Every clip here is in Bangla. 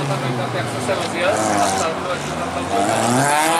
esattamente a terza, se la si è alzata, dove è stata la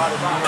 Wow.